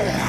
Ugh.